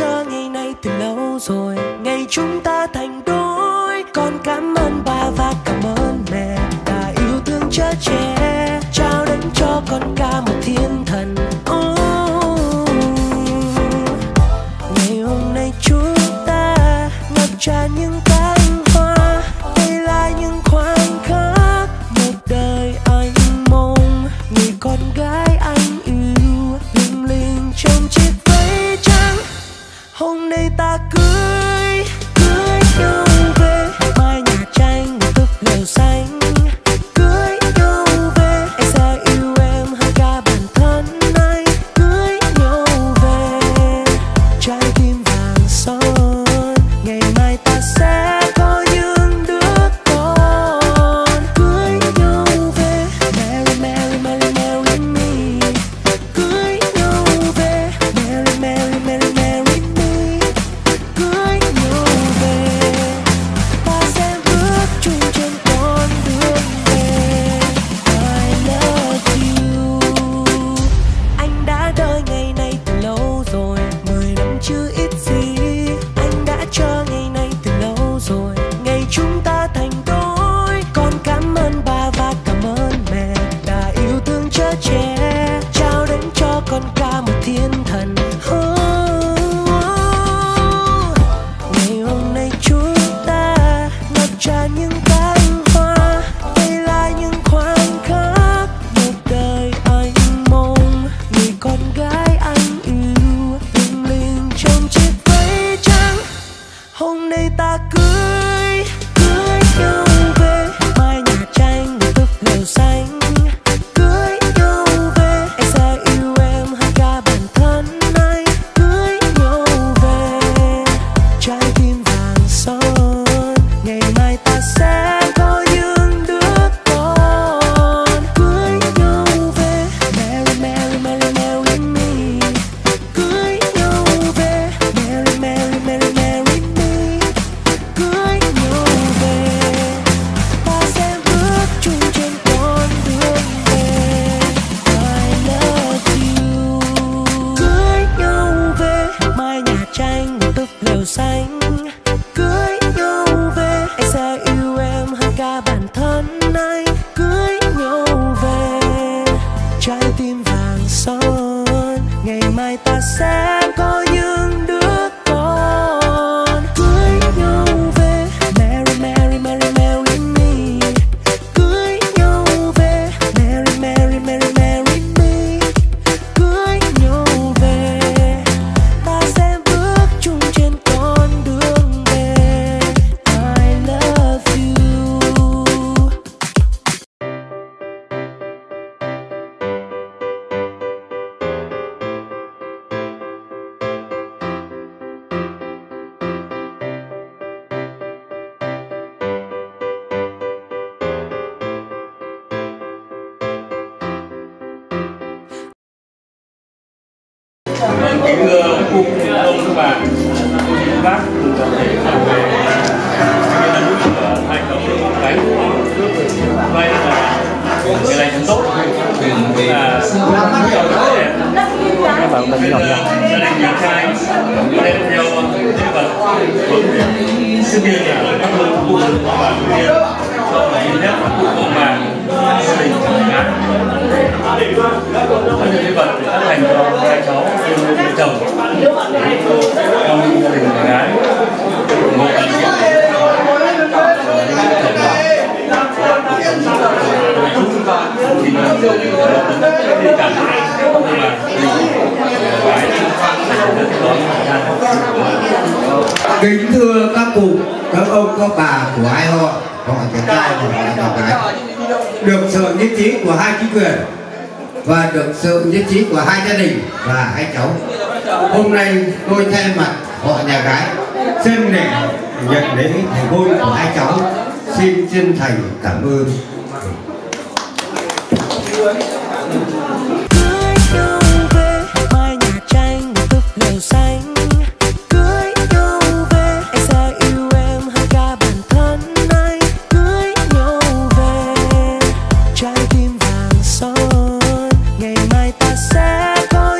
cho ngày nay từ lâu rồi, ngày chúng ta thành đôi con cảm ơn ba và cảm ơn mẹ đã yêu thương chở che trao đến cho con ca một thiên thần oh. ngày hôm nay chúng ta ngập tràn những hôm nay ta cứ. one night. Ông các bạn cô chú bác cùng toàn thể trở về cái lần của hai cậu gái vậy là cái này thật tốt là rất đẹp các bạn mình nhọc nhằn gia đình nhà trai đem theo lễ vật của sinh viên là các cô cụ và người viên cho phải nhìn nét cụ ông bà gia đình gái có những lễ vật để phát hành cho hai cháu chồng trong gia đình nhà gái một lần thì là thì cảm nhưng mà gái kính thưa các cụ các ông các bà của hai họ họ cái trai của họ nhà gái được sự nhất trí của hai chính quyền và được sự nhất trí của hai gia đình và hai cháu hôm nay tôi thay mặt họ nhà gái, chân này nhận lễ thành hôn của hai cháu. Xin chân thành cảm ơn. Trái tim vàng son. Ngày mai ta sẽ có